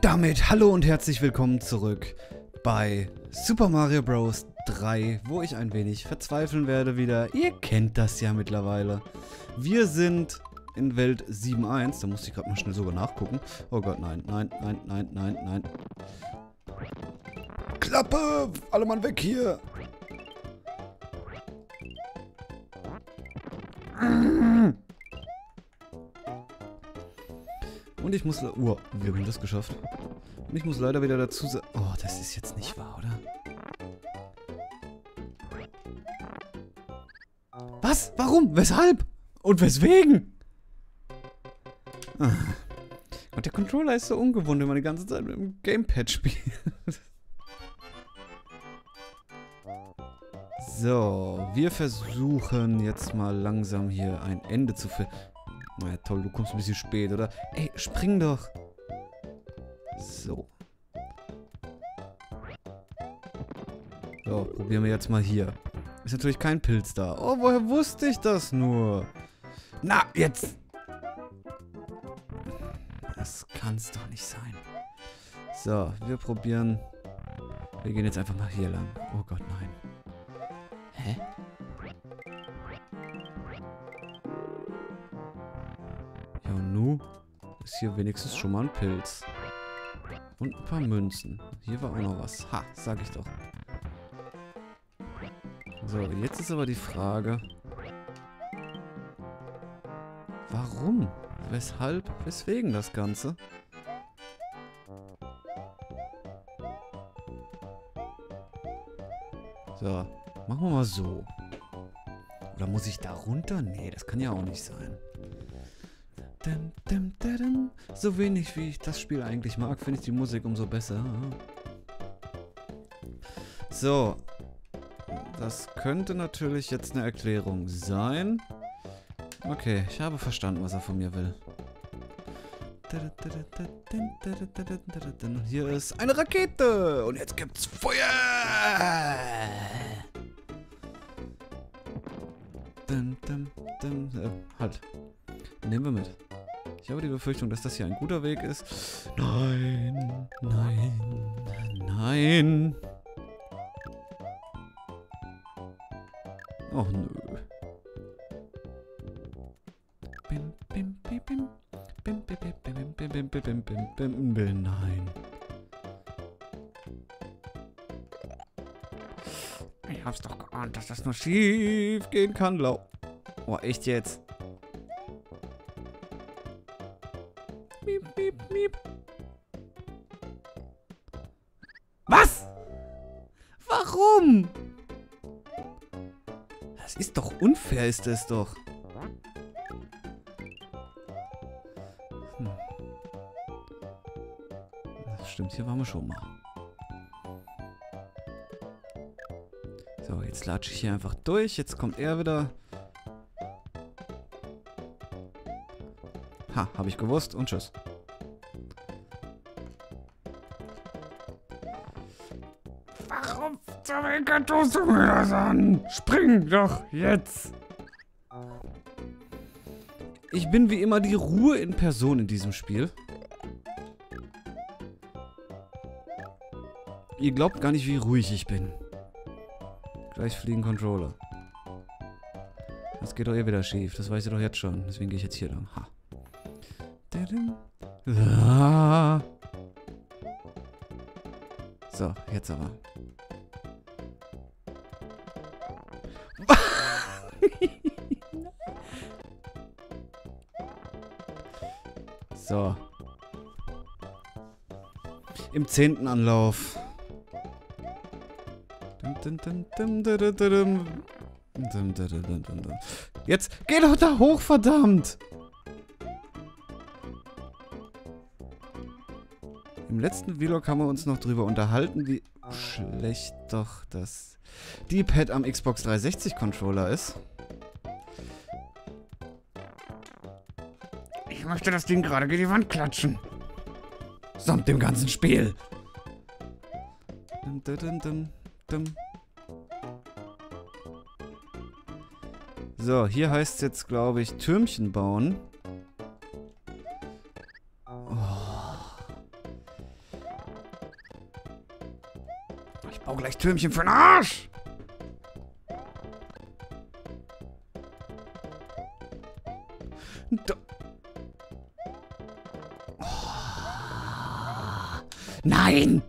Damit hallo und herzlich willkommen zurück bei Super Mario Bros. 3, wo ich ein wenig verzweifeln werde wieder. Ihr kennt das ja mittlerweile. Wir sind in Welt 7.1. Da musste ich gerade mal schnell sogar nachgucken. Oh Gott, nein, nein, nein, nein, nein, nein. Klappe! Alle Mann weg hier! Und ich muss... Oh, wie haben das geschafft? Und ich muss leider wieder dazu sagen... Oh, das ist jetzt nicht wahr, oder? Was? Warum? Weshalb? Und weswegen? Ah. Und der Controller ist so ungewohnt, wenn man die ganze Zeit mit dem Gamepad spielt. So, wir versuchen jetzt mal langsam hier ein Ende zu finden. Na ja, toll, du kommst ein bisschen spät, oder? Ey, spring doch. So. So, probieren wir jetzt mal hier. Ist natürlich kein Pilz da. Oh, woher wusste ich das nur? Na, jetzt! Das kann's doch nicht sein. So, wir probieren... Wir gehen jetzt einfach mal hier lang. Oh Gott, nein. Nu ist hier wenigstens schon mal ein Pilz. Und ein paar Münzen. Hier war auch noch was. Ha, sag ich doch. So, jetzt ist aber die Frage. Warum? Weshalb? Weswegen das Ganze? So, machen wir mal so. Oder muss ich da runter? Nee, das kann ja auch nicht sein. So wenig wie ich das Spiel eigentlich mag, finde ich die Musik umso besser. So. Das könnte natürlich jetzt eine Erklärung sein. Okay, ich habe verstanden, was er von mir will. Hier ist eine Rakete. Und jetzt gibt's Feuer. Dum, dum, dum. Äh, halt. Nehmen wir mit. Ich habe die Befürchtung, dass das hier ein guter Weg ist. Nein, nein, nein. Och nö. Bim, bim, bim, bim. Bim, bim, bim, bim, bim, bim, bim, bim, bim, nein. Ich hab's doch geahnt, dass das nur schief gehen kann, Lau. Oh, echt jetzt? Was? Warum? Das ist doch unfair, ist das doch. Hm. Das stimmt, hier waren wir schon mal. So, jetzt latsche ich hier einfach durch. Jetzt kommt er wieder. Ha, habe ich gewusst und tschüss. Zum Henker tust du mir das an? Spring doch jetzt! Ich bin wie immer die Ruhe in Person in diesem Spiel. Ihr glaubt gar nicht, wie ruhig ich bin. Gleich fliegen Controller. Das geht doch eh wieder schief. Das weiß ihr doch jetzt schon. Deswegen gehe ich jetzt hier lang. Ha. Ah. So, jetzt aber. so. Im zehnten Anlauf. Jetzt geh doch da hoch, verdammt! Im letzten Vlog haben wir uns noch drüber unterhalten, wie schlecht doch das D-Pad am Xbox 360 Controller ist. Ich möchte das Ding gerade gegen die Wand klatschen. Samt dem ganzen Spiel. Dum, dum, dum, dum. So, hier heißt es jetzt, glaube ich, Türmchen bauen. Türmchen für den Arsch. Da oh. Nein!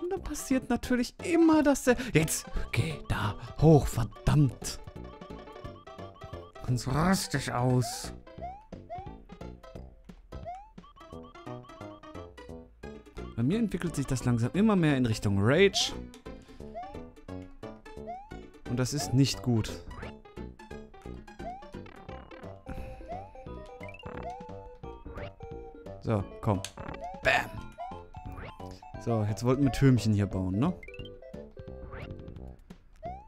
Und dann passiert natürlich immer dasselbe. Jetzt geh da hoch, verdammt. Sonst raste ich aus. Mir entwickelt sich das langsam immer mehr in Richtung Rage. Und das ist nicht gut. So, komm. Bam. So, jetzt wollten wir Türmchen hier bauen, ne?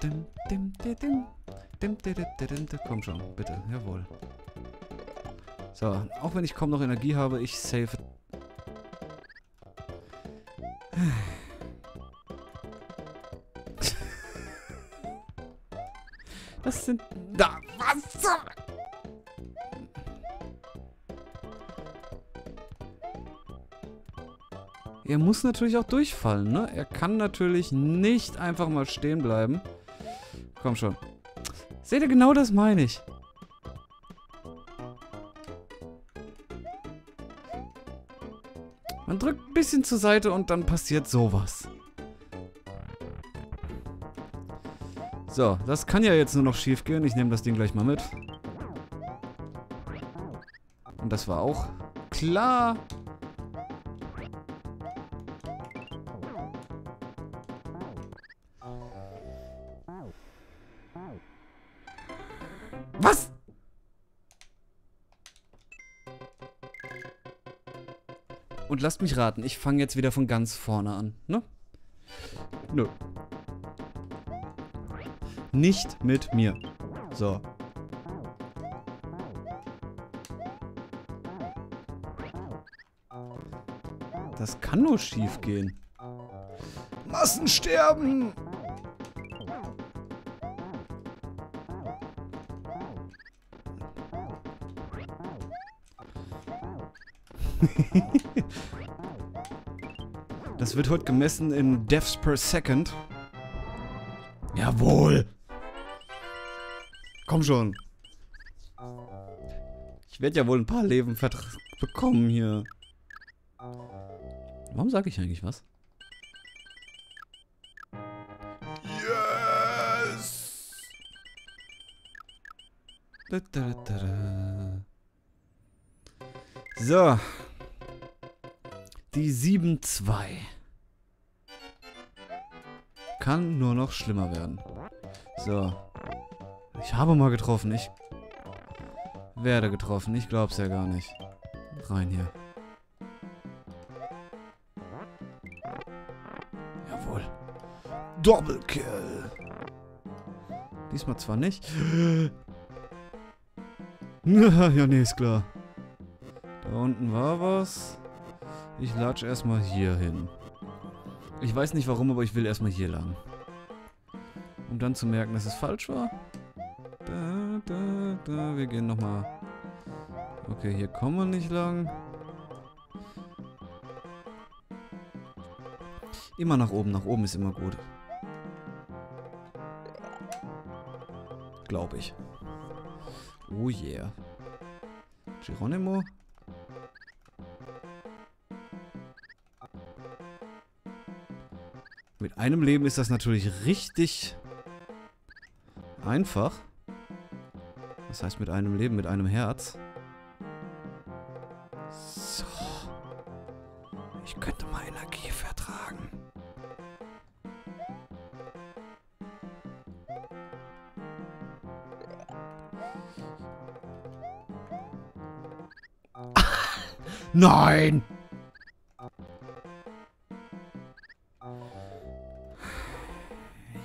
Dim, dim, dim, dim. Dim, dim, dim, dim. Komm schon, bitte. Jawohl. So, auch wenn ich kaum noch Energie habe, ich save Das sind... Da, was zum... Er muss natürlich auch durchfallen, ne? Er kann natürlich nicht einfach mal stehen bleiben. Komm schon. Seht ihr, genau das meine ich. Man drückt ein bisschen zur Seite und dann passiert sowas. So, das kann ja jetzt nur noch schief gehen. Ich nehme das Ding gleich mal mit. Und das war auch klar. Was? Und lasst mich raten, ich fange jetzt wieder von ganz vorne an, ne? Nö. Nicht mit mir. So. Das kann nur schief gehen. Massensterben! das wird heute gemessen in Deaths per Second. Jawohl! Komm schon. Ich werde ja wohl ein paar Leben bekommen hier. Warum sage ich eigentlich was? Yes! Da, da, da, so. Die 7-2. Kann nur noch schlimmer werden. So. Ich habe mal getroffen. Ich werde getroffen. Ich glaub's ja gar nicht. Rein hier. Jawohl. Doppelkill. Diesmal zwar nicht. ja, nee, ist klar. Da unten war was. Ich latsch erstmal hier hin. Ich weiß nicht warum, aber ich will erstmal hier lang. Um dann zu merken, dass es falsch war. Da, da, da. Wir gehen nochmal. Okay, hier kommen wir nicht lang. Immer nach oben. Nach oben ist immer gut. Glaube ich. Oh yeah. Geronimo? Mit einem Leben ist das natürlich richtig einfach. Das heißt mit einem Leben, mit einem Herz. So. Ich könnte mal Energie vertragen. Nein!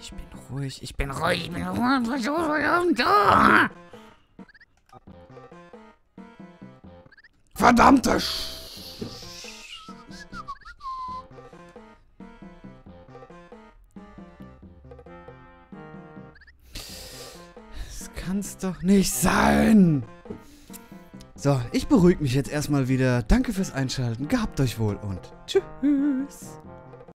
Ich bin ruhig, ich bin ruhig, ich bin ruhig. Verdammte Sch Das kann's doch nicht sein. So, ich beruhige mich jetzt erstmal wieder. Danke fürs Einschalten. Gehabt euch wohl und tschüss.